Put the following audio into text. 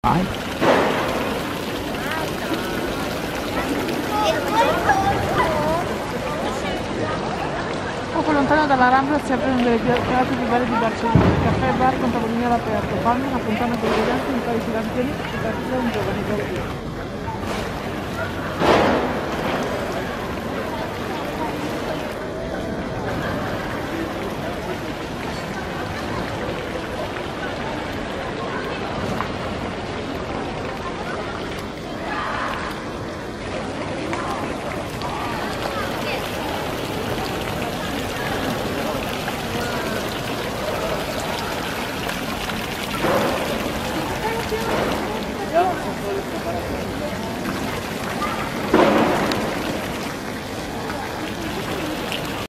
Vai. Poco lontano dalla Rambla si aprono delle piazze più belle di Barcellona, caffè e bar con tavolini all'aperto, palme, una fontana con elegante, un paio di lampioni e partita un giovane giardino. Obrigado.